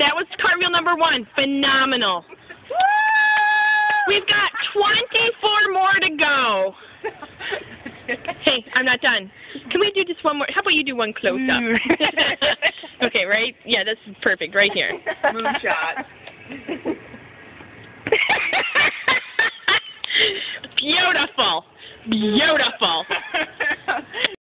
That was cartwheel number one. Phenomenal. We've got 24 more to go. hey, I'm not done. Can we do just one more? How about you do one close up? okay, right? Yeah, that's perfect. Right here. Moonshot. Beautiful. Beautiful.